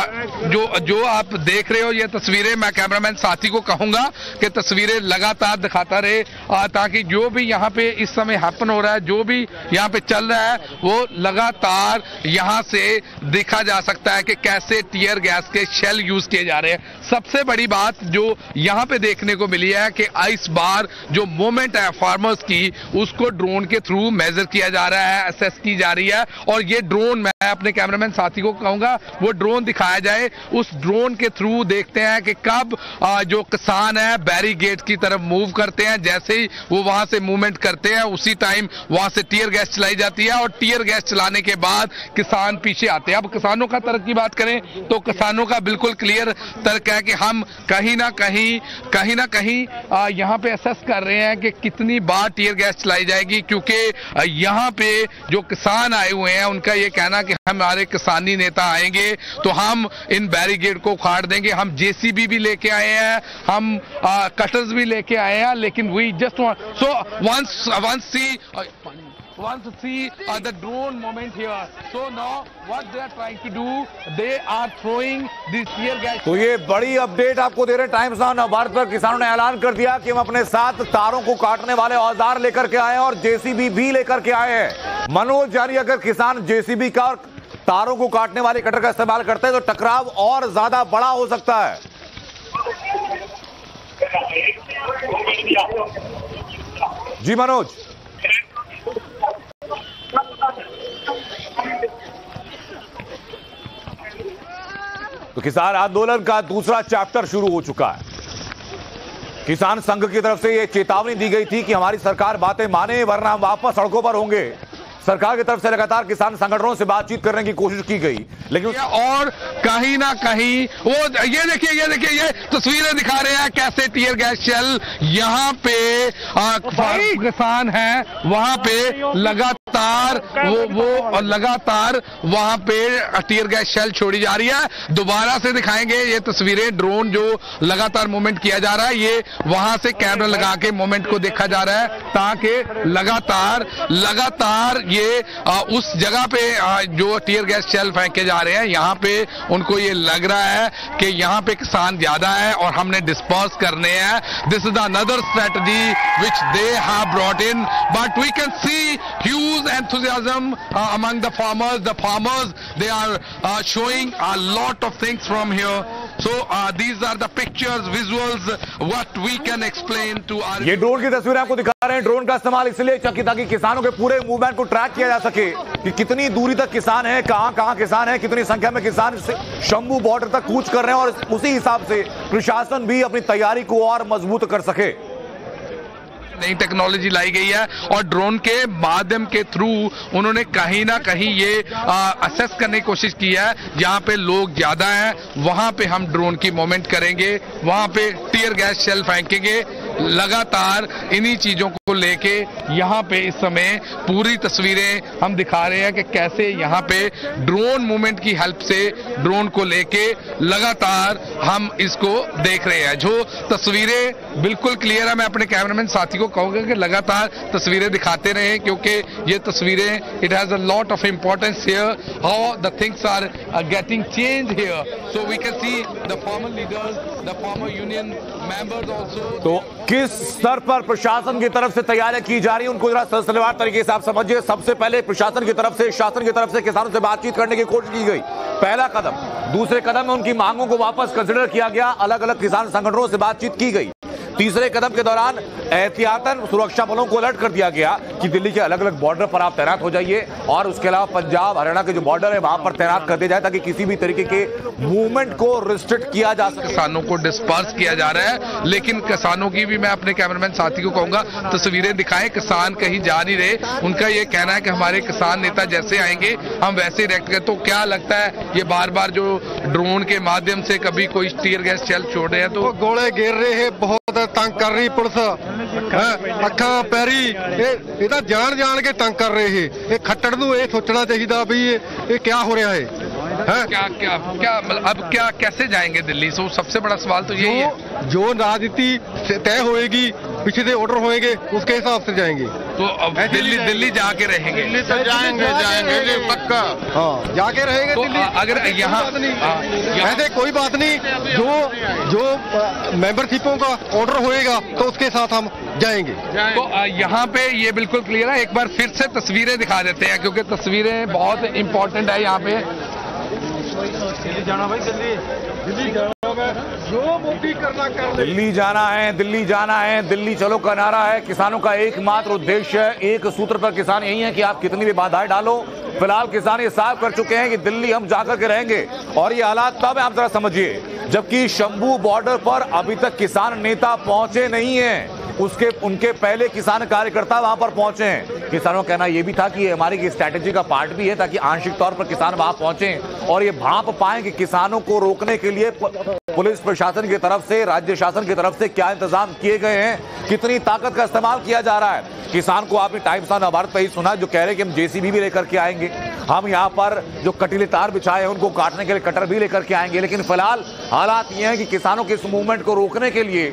जो जो आप देख रहे हो ये तस्वीरें मैं कैमरामैन साथी को कहूँगा कि तस्वीरें लगातार दिखाता रहे आ, ताकि जो भी यहाँ पे इस समय हैपन हो रहा है जो भी यहाँ पे चल रहा है वो लगातार यहाँ से देखा जा सकता है कि कैसे टीयर गैस के शेल यूज़ किए जा रहे हैं। सबसे बड़ी बात जो यहाँ पे देखने को मिली है कि इस बार जो मूवमेंट है फार्मर्स की, उसको ड्रोन के थ्रू मेजर किया जा रहा है असेस की जा रही है। और ये ड्रोन, मैं अपने कैमरामैन साथी को कहूँगा, वो ड्रोन दिखाया जाए। उस ड्रोन के थ्रू देखते हैं कि कब जो किसान है बैरीगेट की तरफ़ मूव करते हैं। जैसे ही वो वहाँ से मूवमेंट करते हैं, उसी टाइम वहाँ से टीयर गैस चलाई जाती है। और टीयर गैस चलाने के बाद किसान पीछे आते हैं। अब किसानों का तर्क की बात करें तो किसानों का बिल्कुल क्लियर तर्क है कि हम कहीं ना कहीं कहीं ना कहीं यहाँ पे असेस कर रहे हैं कि कितनी बार टीयर गैस चलाई जाएगी, क्योंकि यहाँ पे जो किसान आए हुए हैं, उनका ये कहना कि हमारे किसानी नेता आएँगे तो हम इन बैरिगेड को उखाड़ देंगे। हम जेसीबी भी लेके आए हैं, हम कटर्स भी लेके आए हैं, लेकिन we just so once once see to see uh, the drone moment here. So now what they are trying to do, they are throwing this tear gas. तो ये बड़ी अपडेट आपको दे रहे टाइम्स ऑन भारत पर किसानों ने ऐलान कर दिया कि हम अपने साथ तारों को काटने वाले औज़ार लेकर के आए हैं और जेसीबी भी लेकर के आए हैं मनोज यानी अगर किसान जेसीबी का और तारों को काटने वाले कटर का इस्तेमाल करते हैं तो टकराव और ज़्यादा बड़ा हो सकता है जी मनोज किसान आंदोलन का दूसरा चैप्टर शुरू हो चुका है। किसान संघ की तरफ़ से यह चेतावनी दी गई थी कि हमारी सरकार बातें माने, वरना हम वापस सड़कों पर होंगे। सरकार की तरफ़ से लगातार किसान संगठनों से बातचीत करने की कोशिश की गई लेकिन और कहीं ना कहीं वो ये देखिए ये देखिए ये तस्वीरें दिखा रहे हैं कैसे टीयर गैस शेल यहाँ पे किसान है वहाँ पे लगातार वो वो लगातार वहाँ पे टीयर गैस शेल छोड़ी जा रही है। दोबारा से दिखाएँगे ये तस्वीरें ड्रोन जो लगातार मूवमेंट किया जा रहा है ये वहाँ से कैमरा लगा के मूवमेंट को देखा जा रहा है ताकि लगातार लगातार ये आ, उस जगह पे आ, जो टीयर गैस शेल फेंके जा रहे हैं यहाँ पे उनको ये लग रहा है कि यहाँ पे किसान ज़्यादा है और हमने डिस्पर्स करने हैं। This is another strategy which they have brought in but we can see huge enthusiasm among the farmers the farmers they are showing a lot of things from here Uh, these are the pictures, visuals, what we can explain to our. ये ड्रोन की तस्वीरें आपको दिखा रहे हैं ड्रोन का इस्तेमाल इसलिए ताकि ताकि किसानों के पूरे मूवमेंट को ट्रैक किया जा सके कि कितनी दूरी तक किसान है कहाँ कहाँ किसान है कितनी संख्या में किसान शंभू बॉर्डर तक कूच कर रहे हैं और उसी हिसाब से प्रशासन भी अपनी तैयारी को और मज़बूत कर सके नई टेक्नोलॉजी लाई गई है और ड्रोन के माध्यम के थ्रू उन्होंने कहीं ना कहीं ये असेस करने की कोशिश की है। जहाँ पे लोग ज़्यादा हैं, वहाँ पे हम ड्रोन की मूवमेंट करेंगे, वहाँ पे टीयर गैस शेल फेंकेंगे लगातार इन्हीं चीज़ों को लेके यहाँ पे इस समय पूरी तस्वीरें हम दिखा रहे हैं कि कैसे यहाँ पे ड्रोन मूवमेंट की हेल्प से ड्रोन को लेके लगातार हम इसको देख रहे हैं। जो तस्वीरें बिल्कुल क्लियर है, मैं अपने कैमरामैन साथी को कहूँगा कि लगातार तस्वीरें दिखाते रहे, क्योंकि ये तस्वीरें it has a lot of importance here how the things are getting change here so we can see the farmer leaders the farmer union तो किस स्तर पर प्रशासन की तरफ़ से तैयारियाँ की जा रही है? उनको जरा सिलसिलेवार तरीके से आप समझिए। सबसे पहले प्रशासन की तरफ़ से, शासन की तरफ़ से किसानों से बातचीत करने की कोशिश की गई। पहला कदम। दूसरे कदम में उनकी मांगों को वापस कंसिडर किया गया। अलग अलग किसान संगठनों से बातचीत की गई। तीसरे कदम के दौरान एहतियातन सुरक्षा बलों को अलर्ट कर दिया गया कि दिल्ली के अलग अलग बॉर्डर पर आप तैनात हो जाइए और उसके अलावा पंजाब हरियाणा के जो बॉर्डर है वहाँ पर तैनात कर दिया जाए ताकि किसी भी तरीके के मूवमेंट को रिस्ट्रिक्ट किया जा सके। किसानों को डिस्पर्स किया जा रहा है लेकिन किसानों की भी मैं अपने कैमरामैन साथी को कहूँगा तस्वीरें दिखाएँ किसान कहीं जा नहीं रहे। उनका ये कहना है कि हमारे किसान नेता जैसे आएँगे हम वैसे रिएक्ट करें। तो क्या लगता है ये बार बार जो ड्रोन के माध्यम से कभी कोई टीयर गैस चल छोड़ रहे हैं तो गोले गिर रहे हैं बहुत तंग कर रही पुलिस ਹੈਂ, ਅੱਖਾਂ ਪੈਰੀ ਇਹ ਇਹ ਤਾਂ ਜਾਣ ਜਾਣ ਕੇ ਤੰਗ ਕਰ ਰਹੇ ਇਹ ਇਹ ਖੱਟੜ ਨੂੰ ਇਹ ਸੋਚਣਾ ਚਾਹੀਦਾ ਵੀ ਇਹ ਇਹ ਕੀ ਹੋ ਰਿਹਾ ਹੈ क्या क्या क्या मतलब अब क्या कैसे जाएंगे दिल्ली सो सबसे बड़ा सवाल तो यही है जो राजनीति से तय होएगी पीछे से ऑर्डर होएँगे उसके हिसाब से जाएँगे। तो अब दिल्ली दिल्ली जाके रहेंगे। दिल्ली तो जाएँगे जाएँगे ये पक्का। हाँ। जाके रहेंगे तो, दिल्ली। अगर हाँ, यहाँ- ऐसे कोई बात नहीं। जो जो मेंबरशिपों का ऑर्डर होएगा तो उसके साथ हम जाएँगे। तो यहाँ पे ये बिल्कुल क्लियर है। एक बार फिर से तस्वीरें दिखा देते हैं क्योंकि तस्वीरें बहुत इंपॉर्टेंट है यहाँ पे। दिल्ली जाना भाई दिल्ली। दिल्ली जाना जो मोदी करना कर दिल्ली जाना है, दिल्ली जाना है, दिल्ली चलो का नारा है। किसानों का एकमात्र उद्देश्य है एक सूत्र पर किसान यही है कि आप कितनी भी बाधाएँ डालो। फ़िलहाल किसान ये साफ़ कर चुके हैं कि दिल्ली हम जाकर के रहेंगे। और ये हालात तब है, आप जरा समझिए, जबकि शंभू बॉर्डर पर अभी तक किसान नेता पहुँचे नहीं है। उसके, उनके पहले किसान कार्यकर्ता वहाँ पर पहुँचे हैं। किसानों का कहना यह भी था कि हमारी स्ट्रैटेजी का पार्ट भी है ताकि आंशिक तौर पर किसान वहाँ पहुँचे और ये भाप पाए कि किसानों को रोकने के लिए पुलिस प्रशासन की तरफ़ से, राज्य शासन की तरफ़ से क्या इंतज़ाम किए गए हैं, कितनी ताकत का इस्तेमाल किया जा रहा है। किसान को आपने टाइम्स ऑफ़ भारत पे ही सुना, जो कह रहे कि हम जेसीबी भी लेकर के आएँगे। हम यहाँ पर जो कटीले तार बिछाए हैं, उनको काटने के लिए, कटर भी लेकर के आएँगे। लेकिन फ़िलहाल हालात ये हैं कि किसानों के इस मूवमेंट को रोकने के लिए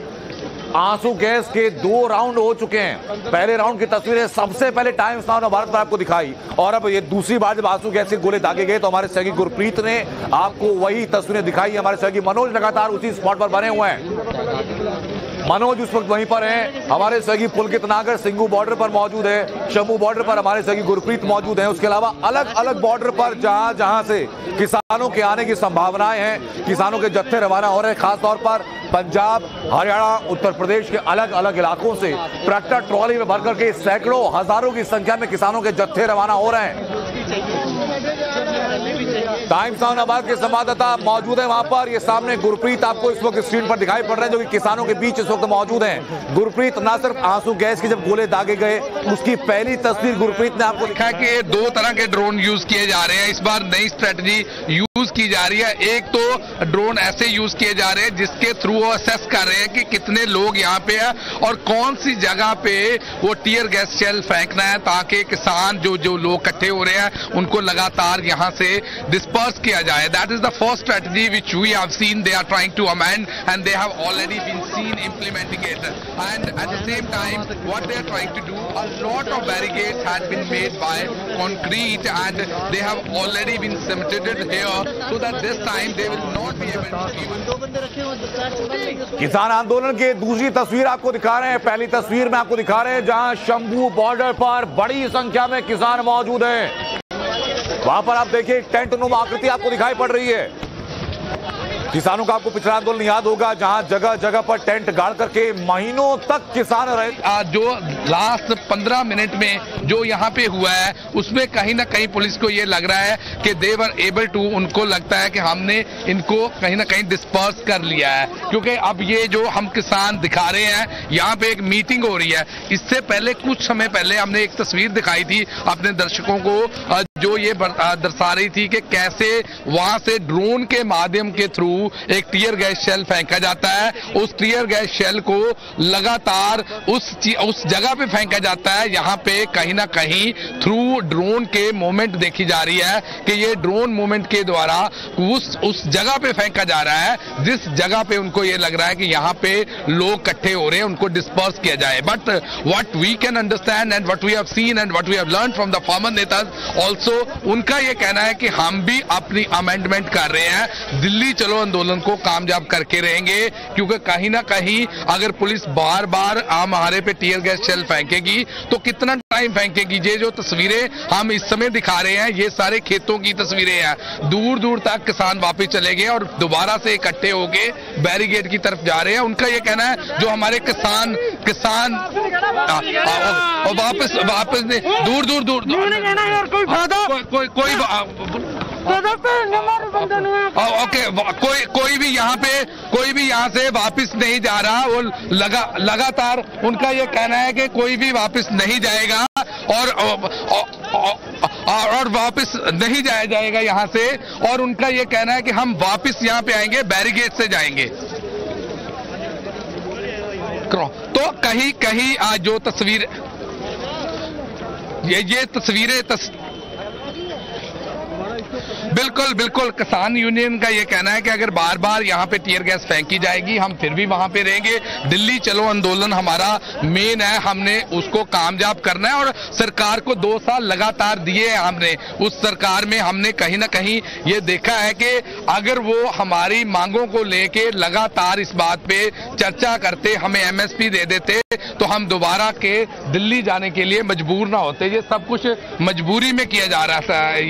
आँसू गैस के दो राउंड हो चुके हैं। पहले राउंड की तस्वीरें सबसे पहले टाइम्स नाउ ने भारत पर आपको दिखाई। और अब ये दूसरी बार जब आँसू गैस के गोले दागे गए तो हमारे सहयोगी गुरप्रीत ने आपको वही तस्वीरें दिखाई। हमारे सहयोगी मनोज लगातार उसी स्पॉट पर बने हुए हैं। मनोज उस वक्त वहीं पर हैं। हमारे सहयोगी पुलकित नागर सिंगू बॉर्डर पर मौजूद है। शंभू बॉर्डर पर हमारे सहयोगी गुरप्रीत मौजूद हैं। उसके अलावा अलग अलग बॉर्डर पर जहाँ जहाँ से किसानों के आने की संभावनाएँ हैं, किसानों के जत्थे रवाना हो रहे हैं, खासतौर पर पंजाब, हरियाणा, उत्तर प्रदेश के अलग अलग इलाकों से ट्रैक्टर, ट्रॉली में भर करके सैकड़ों, हज़ारों की संख्या में किसानों के जत्थे रवाना हो रहे हैं। टाइम्स औरंगाबाद के संवाददाता मौजूद है वहाँ पर। ये सामने गुरप्रीत आपको इस वक्त स्क्रीन पर दिखाई पड़ रहे हैं, जो कि किसानों के बीच इस वक्त मौजूद हैं। गुरप्रीत, ना सिर्फ़ आँसू गैस के जब गोले दागे गए, उसकी पहली तस्वीर गुरप्रीत ने आपको देखा कि ये दो तरह के ड्रोन यूज़ किए जा रहे हैं। इस बार नई स्ट्रेटजी यूज़ की जा रही है। एक तो ड्रोन ऐसे यूज़ किए जा रहे हैं जिसके थ्रू वो असेस कर रहे हैं कि कितने लोग यहाँ पे हैं और कौन सी जगह पे वो टीयर गैस शेल फेंकना है ताकि किसान जो जो लोग इकट्ठे हो रहे हैं, उनको लगातार यहाँ से डिस्पर्स किया जाए। That is the first strategy which we have seen they are trying to amend and they have already been seen implementing it. And at the same time, what they are trying to do, a lot of barricades had been made by concrete and they have already been cemented here. So that this time they will not be able to even किसान आंदोलन की दूसरी तस्वीर आपको दिखा रहे हैं पहली तस्वीर में आपको दिखा रहे हैं जहाँ शंभू बॉर्डर पर बड़ी संख्या में किसान मौजूद हैं। वहाँ पर आप देखिए टेंट नुमा आकृति आपको दिखाई पड़ रही है। किसानों का आपको पिछड़ा आंदोलन याद होगा, जहाँ जगह जगह पर टेंट गाड़ करके महीनों तक किसान रहे। जो लास्ट पंद्रह मिनट में जो यहाँ पे हुआ है, उसमें कहीं ना कहीं पुलिस को ये लग रहा है कि देवर एबल टू उनको लगता है कि हमने इनको कहीं ना कहीं डिस्पर्स कर लिया है। क्योंकि अब ये जो हम किसान दिखा रहे हैं, यहाँ पे एक मीटिंग हो रही है। इससे पहले, कुछ समय पहले हमने एक तस्वीर दिखाई थी अपने दर्शकों को, जो ये दर्शा रही थी कि कैसे वहाँ से ड्रोन के माध्यम के थ्रू एक टीयर गैस शेल फेंका जाता है। उस टीयर गैस शेल को लगातार उस उस जगह पे फेंका जाता है। यहाँ पे कहीं ना कहीं थ्रू ड्रोन के मूवमेंट देखी जा रही है कि ये ड्रोन मूवमेंट के द्वारा उस उस जगह पे फेंका जा रहा है। जिस जगह पे उनको ये लग रहा है कि यहाँ पे लोग इकट्ठे हो रहे हैं, उनको डिस्पर्स किया जाए। But what we can understand and what we have seen and what we have learn from the farmer neta also उनका ये कहना है कि हम भी अपनी अमेंडमेंट कर रहे हैं। दिल्ली चलो आंदोलन को कामयाब करके रहेंगे क्योंकि कहीं ना कहीं अगर पुलिस बार बार आम हमारे पे टीयर गैस शेल फेंकेगी तो कितना टाइम फेंकेगी? ये जो तस्वीरें हम इस समय दिखा रहे हैं ये सारे खेतों की तस्वीरें हैं। दूर दूर तक किसान वापस चले गए और दोबारा से इकट्ठे होके बैरिगेड की तरफ़ जा रहे हैं। उनका ये कहना है जो हमारे किसान किसान और वापस वापस ने- दूर दूर दूर कोई कोई कोई कोई ओके व- कोई कोई भी यहाँ पे कोई भी यहाँ से वापस नहीं जा रहा वो लगा लगातार उनका ये कहना है कि कोई भी वापस नहीं जाएगा और, और वापस नहीं जाया जाएगा यहाँ से और उनका ये कहना है कि हम वापस यहाँ पे आएँगे बैरिगेड से जाएँगे। तो कहीं कहीं आज जो तस्वीर ये ये तस्वीरें तस, बिल्कुल बिल्कुल। किसान यूनियन का ये कहना है कि अगर बार बार यहाँ पे टीयर गैस फेंकी जाएगी, हम फिर भी वहाँ पे रहेंगे। दिल्ली चलो आंदोलन हमारा मेन है, हमने उसको कामयाब करना है और सरकार को दो साल लगातार दिए हैं हमने। उस सरकार में हमने कहीं ना कहीं ये देखा है कि अगर वो हमारी मांगों को लेके लगातार इस बात पे चर्चा करते, हमें एमएसपी दे देते तो हम दोबारा के दिल्ली जाने के लिए मजबूर ना होते। ये सब कुछ मजबूरी में किया जा रहा है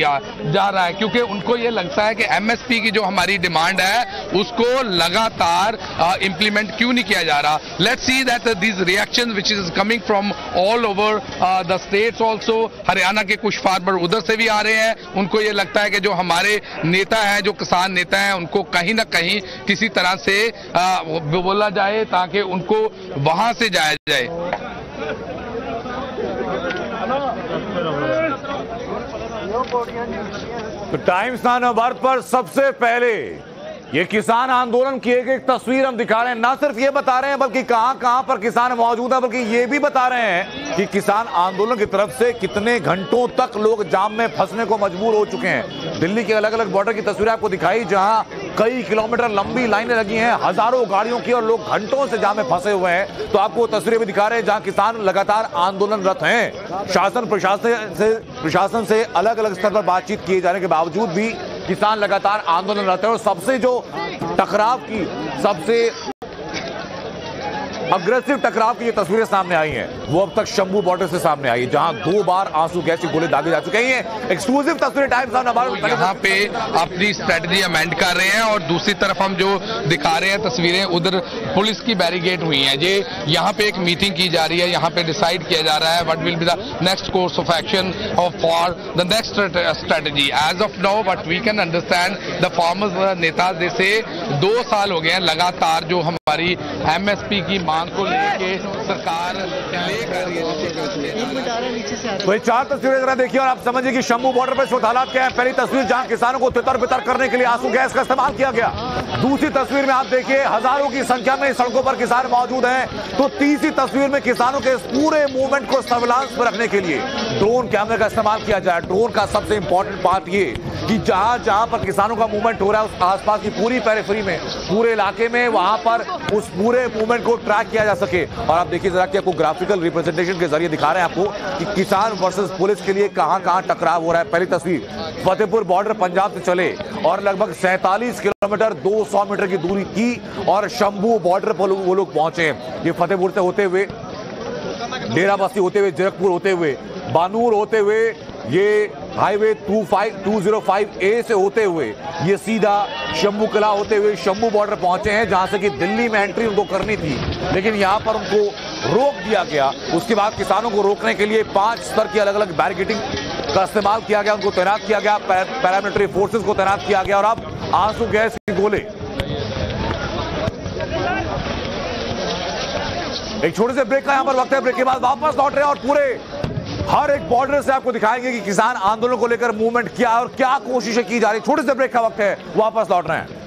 जा रहा है क्योंकि उनको ये लगता है कि एमएसपी की जो हमारी डिमांड है उसको लगातार इंप्लीमेंट क्यों नहीं किया जा रहा? Let's see that this reaction which is coming from all over the states also Haryana के कुछ फार्मर उधर से भी आ रहे हैं। उनको ये लगता है कि जो हमारे नेता हैं जो किसान नेता हैं उनको कहीं ना कहीं किसी तरह से uh, बोला जाए ताकि उनको वहाँ से जाया जाए। तो टाइम्स नाना भारत पर सबसे पहले ये किसान आंदोलन की एक एक तस्वीर हम दिखा रहे हैं। ना सिर्फ़ ये बता रहे हैं, बल्कि कहाँ कहाँ पर किसान मौजूद है, बल्कि ये भी बता रहे हैं कि किसान आंदोलन की तरफ़ से कितने घंटों तक लोग जाम में फंसने को मजबूर हो चुके हैं। दिल्ली के अलग अलग बॉर्डर की तस्वीरें आपको दिखाई, जहाँ कई किलोमीटर लंबी लाइनें लगी हैं, हज़ारों गाड़ियों की और लोग घंटों से जहाँ में फंसे हुए हैं। तो आपको तस्वीरें भी दिखा रहे हैं जहाँ किसान लगातार आंदोलनरत हैं। शासन प्रशासन से प्रशासन से अलग अलग स्तर पर बातचीत किए जाने के बावजूद भी किसान लगातार आंदोलनरत है। और सबसे जो टकराव की सबसे अग्रेसिव टकराव की ये तस्वीरें सामने आई हैं। वो अब तक शंभू बॉर्डर से सामने आई है जहाँ दो बार आँसू गैस के गोले दागे जा चुके हैं। एक्सक्लूसिव तस्वीरें टाइम्स सामने यहाँ पे अपनी स्ट्रेटजी अमेंड कर रहे हैं और दूसरी तरफ़ हम जो दिखा रहे हैं तस्वीरें उधर पुलिस की बैरिगेड हुई है। ये यहाँ पे एक मीटिंग की जा रही है यहाँ पे डिसाइड किया जा रहा है what will be the next course of action of for the next strategy as of now but we can understand the farmers neta जैसे दो साल हो गए हैं लगातार जो हमारी एमएसपी की मांग को लेके सरकार तो ये चार तस्वीरें जरा देखिए और आप समझिए कि शंभू बॉर्डर पर इस वक्त हालात क्या है। पहली तस्वीर जहाँ किसानों को तितर बितर करने के लिए आँसू गैस का इस्तेमाल किया गया। दूसरी तस्वीर में आप देखिए हज़ारों की संख्या में सड़कों पर किसान मौजूद हैं। तो तीसरी तस्वीर में किसानों के इस पूरे मूवमेंट को सर्विलांस पर रखने के लिए ड्रोन कैमरे का इस्तेमाल किया जाए। ड्रोन का सबसे इंपॉर्टेंट पार्ट ये कि जहाँ जहाँ पर किसानों का मूवमेंट हो रहा है उस आसपास की पूरी पेरिफेरी में पूरे इलाके में वहाँ पर उस पूरे मूवमेंट को ट्रैक किया जा सके। और आप देखिए जरा कि आपको ग्राफिकल रिप्रेजेंटेशन के ज़रिए दिखा रहे हैं आपको कि किसान वर्सेस पुलिस के लिए कहाँ कहाँ टकराव हो रहा है। पहली तस्वीर, फतेहपुर बॉर्डर पंजाब से चले और लगभग सैंतालीस किलोमीटर 200 मीटर की दूरी की और शंभू बॉर्डर पर वो लोग पहुँचे ये फतेहपुर से होते हुए डेरा बस्ती होते हुए जीरकपुर होते हुए, बानूर होते हुए ये highway two five, two zero five A से होते हुए, ये सीधा शंभू कला होते हुए शंभू बॉर्डर पहुँचे हैं, जहाँ से कि दिल्ली में एंट्री उनको करनी थी। लेकिन यहाँ पर उनको रोक दिया गया। उसके बाद किसानों को रोकने के लिए पाँच स्तर की अलग अलग बैरिकेडिंग का इस्तेमाल किया गया, उनको तैनात किया गया पैरामिलिट्री फोर्सेज को तैनात किया गया, और अब आँसू गैस के गोले। एक छोटे से ब्रेक का यहाँ पर वक्त है, ब्रेक के बाद वापस लौट रहे हैं और पूरे हर एक बॉर्डर से आपको दिखाएँगे कि किसान आंदोलन को लेकर मूवमेंट क्या और क्या कोशिशें की जा रही छोटे से ब्रेक का वक्त है। वापस लौट रहे हैं।